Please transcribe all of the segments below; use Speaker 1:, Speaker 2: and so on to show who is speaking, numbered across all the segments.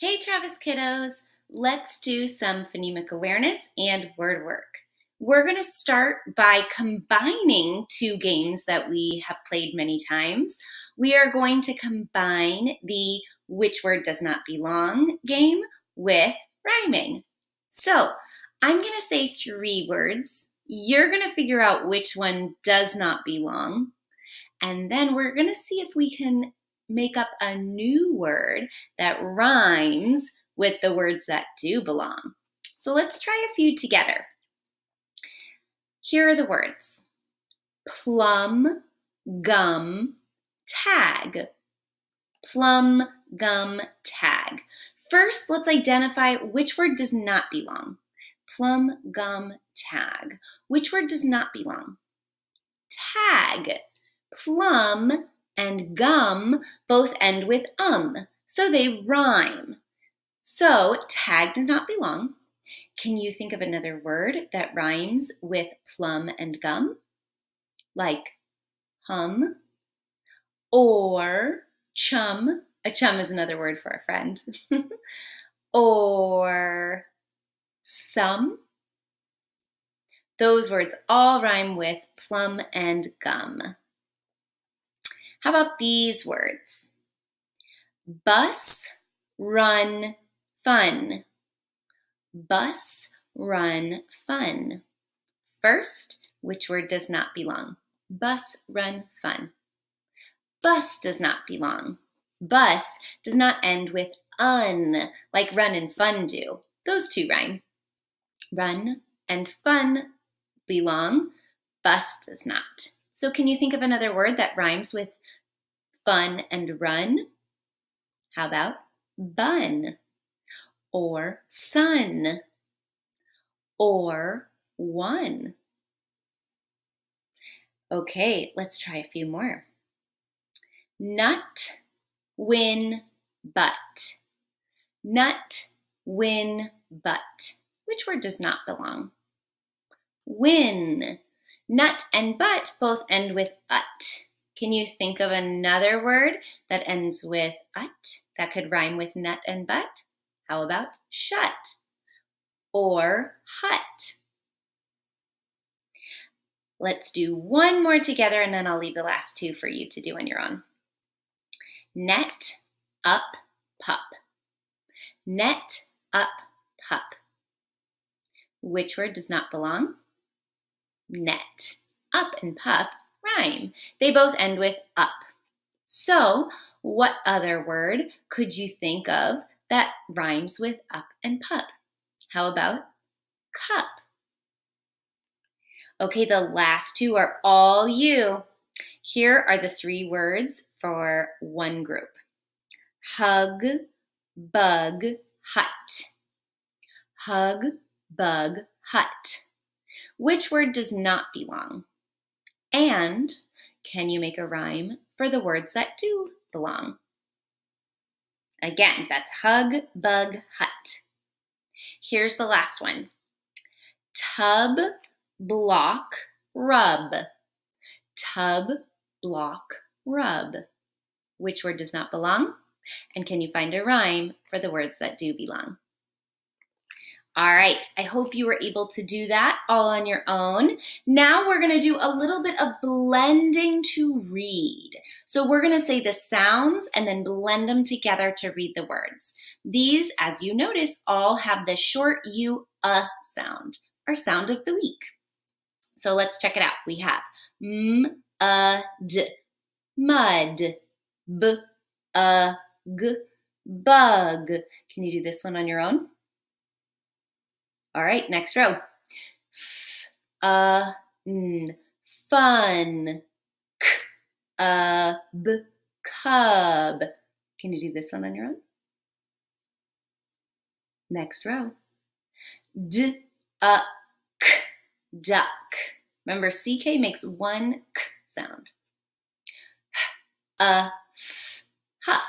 Speaker 1: Hey Travis kiddos, let's do some phonemic awareness and word work. We're going to start by combining two games that we have played many times. We are going to combine the which word does not belong game with rhyming. So I'm going to say three words. You're going to figure out which one does not belong. And then we're going to see if we can make up a new word that rhymes with the words that do belong. So let's try a few together. Here are the words plum, gum, tag. Plum, gum, tag. First, let's identify which word does not belong. Plum, gum, tag. Which word does not belong? Tag. Plum and gum both end with um, so they rhyme. So tag does not belong. Can you think of another word that rhymes with plum and gum? Like hum or chum. A chum is another word for a friend. or some. Those words all rhyme with plum and gum. How about these words? Bus, run, fun. Bus, run, fun. First, which word does not belong? Bus, run, fun. Bus does not belong. Bus does not end with un, like run and fun do. Those two rhyme. Run and fun belong. Bus does not. So can you think of another word that rhymes with fun and run. How about bun or sun or one? Okay, let's try a few more. Nut, win, but. Nut, win, but. Which word does not belong? Win. Nut and but both end with ut. Can you think of another word that ends with ut that could rhyme with nut and but? How about shut or hut? Let's do one more together and then I'll leave the last two for you to do on your own. Net, up, pup. Net, up, pup. Which word does not belong? Net. Up and pup They both end with up. So, what other word could you think of that rhymes with up and pup? How about cup? Okay, the last two are all you. Here are the three words for one group hug, bug, hut. Hug, bug, hut. Which word does not belong? And can you make a rhyme for the words that do belong? Again, that's hug, bug, hut. Here's the last one tub, block, rub. Tub, block, rub. Which word does not belong? And can you find a rhyme for the words that do belong? All right, I hope you were able to do that all on your own. Now we're gonna do a little bit of blending to read. So we're gonna say the sounds and then blend them together to read the words. These, as you notice, all have the short U, uh sound, our sound of the week. So let's check it out. We have m, uh, d, mud, b, uh, g, bug. Can you do this one on your own? All right, next row. F, uh, n, fun. K, uh, b, cub. Can you do this one on your own? Next row. D, uh, k, duck. Remember, CK makes one k sound. H, f, huff.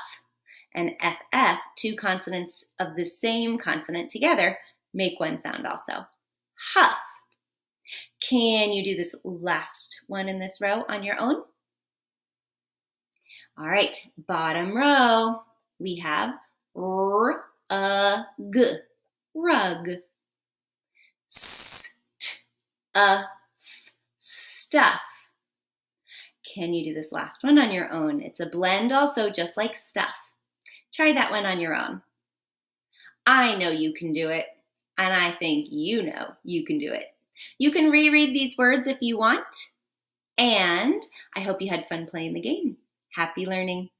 Speaker 1: And FF, two consonants of the same consonant together, make one sound also. Huff. Can you do this last one in this row on your own? All right, bottom row, we have r, a g, rug. St, a f, stuff. Can you do this last one on your own? It's a blend also, just like stuff. Try that one on your own. I know you can do it, and I think you know you can do it. You can reread these words if you want, and I hope you had fun playing the game. Happy learning.